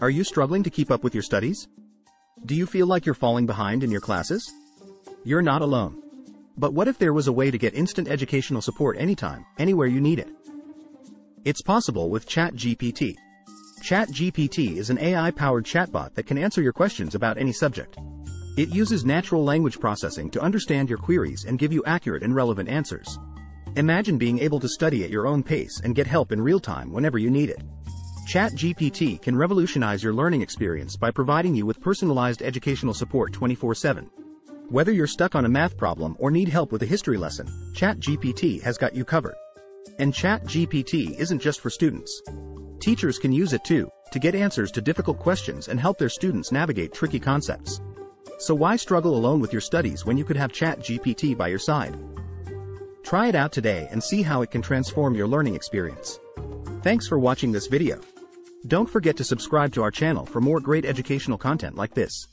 Are you struggling to keep up with your studies? Do you feel like you're falling behind in your classes? You're not alone. But what if there was a way to get instant educational support anytime, anywhere you need it? It's possible with ChatGPT. ChatGPT is an AI-powered chatbot that can answer your questions about any subject. It uses natural language processing to understand your queries and give you accurate and relevant answers. Imagine being able to study at your own pace and get help in real time whenever you need it. ChatGPT can revolutionize your learning experience by providing you with personalized educational support 24-7. Whether you're stuck on a math problem or need help with a history lesson, ChatGPT has got you covered. And ChatGPT isn't just for students. Teachers can use it too, to get answers to difficult questions and help their students navigate tricky concepts. So why struggle alone with your studies when you could have ChatGPT by your side? Try it out today and see how it can transform your learning experience. Thanks for watching this video. Don't forget to subscribe to our channel for more great educational content like this.